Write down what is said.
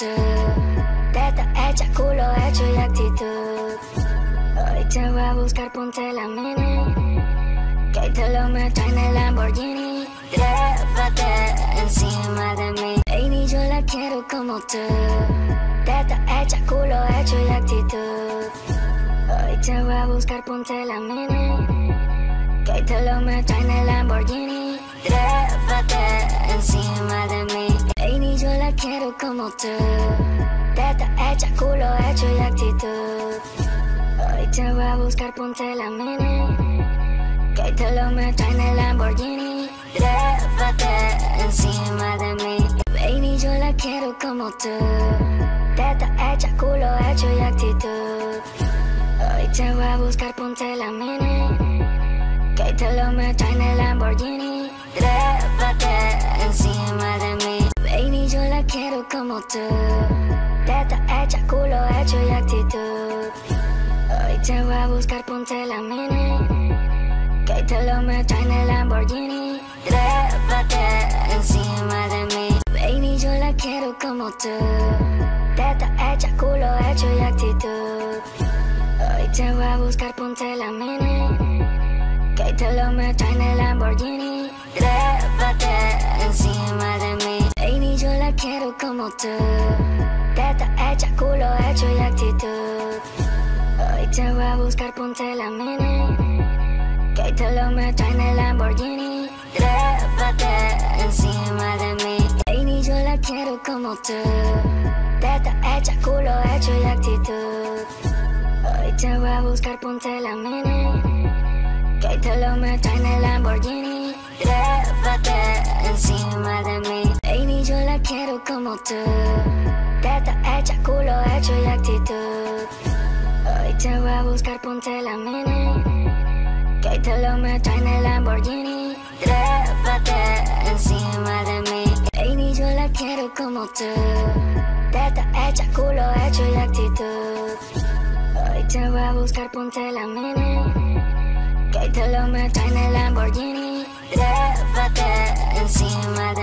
tú. Teta hecha, culo hecho y actitud. Hoy te voy a buscar, ponte la mini. Que te lo meto en el Lamborghini. Trépate encima de mí. Baby, yo la quiero como tú. Teta hecha, culo hecho y actitud. Hoy te voy a buscar, ponte la mini. Que te lo meto en el Lamborghini. Trépate encima de mí. Como tú. Teta hecha, culo hecho y actitud. Hoy te voy a buscar, ponte la mini. Que te lo meto en el Lamborghini. Trépate encima de mí. Baby, yo la quiero como tú. Teta hecha, culo hecho y actitud. Hoy te voy a buscar, ponte la mini. Que te lo meto en el quiero como tú. Teta hecha, culo hecho y actitud. Hoy te voy a buscar, ponte la mini. Que te lo meto en el Lamborghini. Trépate encima de mí. Baby, yo la quiero como tú. Teta hecha, culo hecho y actitud. Hoy te voy a buscar, ponte la mini. Que te lo meto en el Lamborghini. Tú. Teta hecha, culo hecho y actitud. Hoy te voy a buscar, ponte la mini. Que te lo meto en el Lamborghini. Trépate encima de mí. Baby, yo la quiero como tú. Teta hecha, culo hecho y actitud. Hoy te voy a buscar, ponte la mini. Que te lo meto en el Lamborghini. Trépate encima como tú. Teta hecha, culo hecho y actitud. Hoy te voy a buscar, ponte la mini. Que te lo meto en el Lamborghini. Trépate encima de mí. Baby, yo la quiero como tú. Teta hecha, culo hecho y actitud. Hoy te voy a buscar, ponte la mini. Que te lo meto en el Lamborghini. Trépate encima